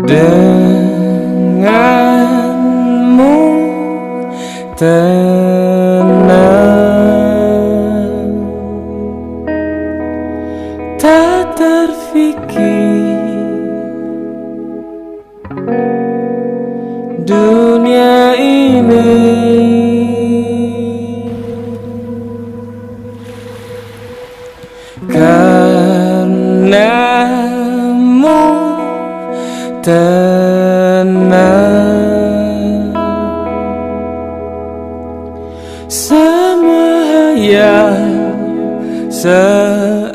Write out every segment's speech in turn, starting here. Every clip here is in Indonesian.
Denganmu ter tenang Semua yang seakan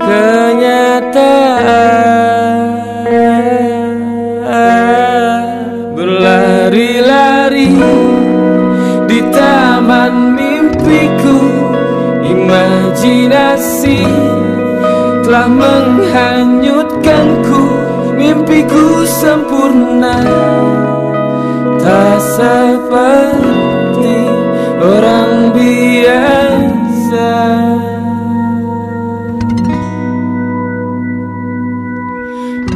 kenyataan. Berlari-lari di taman mimpiku Imajinasi telah menghanyutkanku Mimpiku sempurna. Tak seperti orang biasa.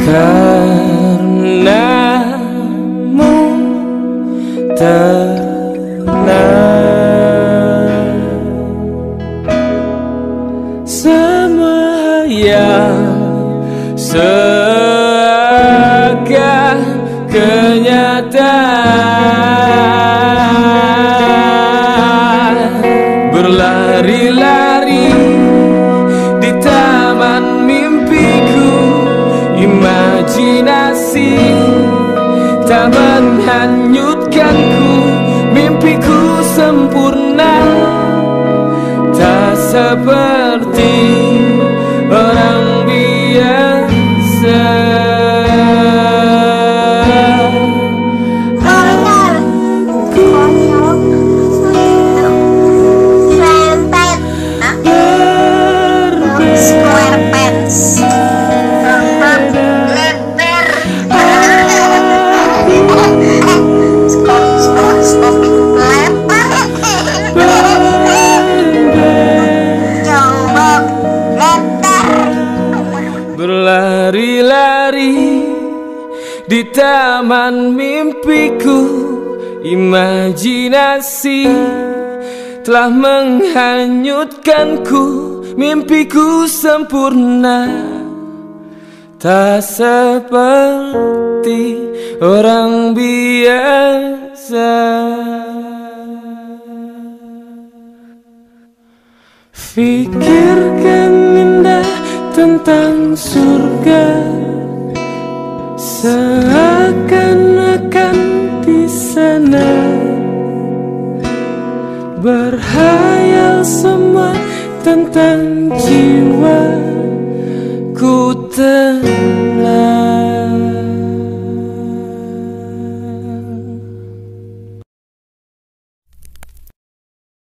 Karenamu tenang yang seakan kenyataan. Berlari-lari di taman mimpiku Imajinasi tak menghanyutkanku Mimpiku sempurna. Tak seperti di taman mimpiku Imajinasi telah menghanyutkanku. Mimpiku sempurna Tak seperti orang biasa. Fikirkan indah tentang surga Seakan-akan di sana Berhayal semua tentang jiwa. Ku